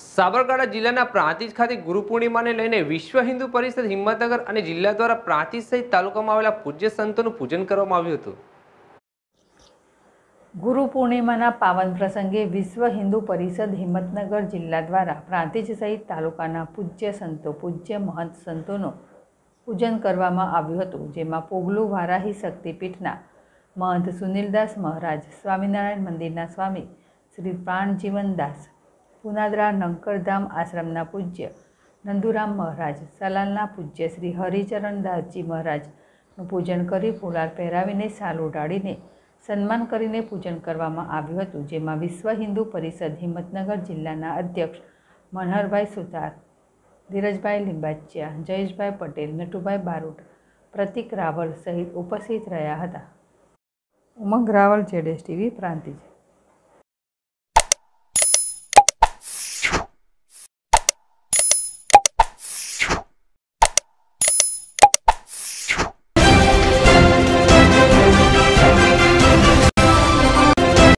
સાબરકાંઠા જિલ્લાના પ્રાંતિજ ખાતે ગુરુ પૂર્ણિમાને લઈને વિશ્વ હિન્દુ પરિષદ હિંમતનગર અને જિલ્લા દ્વારા પ્રાંતિજ સહિત તાલુકામાં આવેલા પૂજ્ય સંતોનું પૂજન કરવામાં આવ્યું હતું. ગુરુ પૂર્ણિમાના પાવન પ્રસંગે વિશ્વ હિન્દુ પરિષદ હિંમતનગર જિલ્લા દ્વારા પ્રાંતિજ સહિત તાલુકાના પૂજ્ય સંતો, પૂજ્ય મહંત સંતોનું પૂજન કરવામાં આવ્યું હતું, જેમાં પોગલું વારાહી શક્તિપીઠના મહંત સુનિલદાસ મહારાજ, સ્વામિનારાયણ મંદિરના સ્વામી શ્રી પ્રાણજીવનદાસ પુનાદરા નંકરધામ આશ્રમના પૂજ્ય નંદુરામ મહારાજ. સલાલના પૂજ્ય શ્રી હરિચરણ દાસજી મહારાજનું પૂજન કરી ફુલાર પહેરાવીને સાલ ઉડાડીને સન્માન કરીને પૂજન કરવામાં આવ્યું હતું, જેમાં વિશ્વ હિન્દુ પરિષદ હિંમતનગર જિલ્લાના અધ્યક્ષ મનહરભાઈ સુતાર, ધીરજભાઈ લિંબાચિયા, જયેશભાઈ પટેલ, નટુભાઈ બારોટ, પ્રતિક રાવલ સહિત ઉપસ્થિત રહ્યા હતા. ઉમંગ રાવલ, જેડેશ ટીવી, પ્રાંતિજ.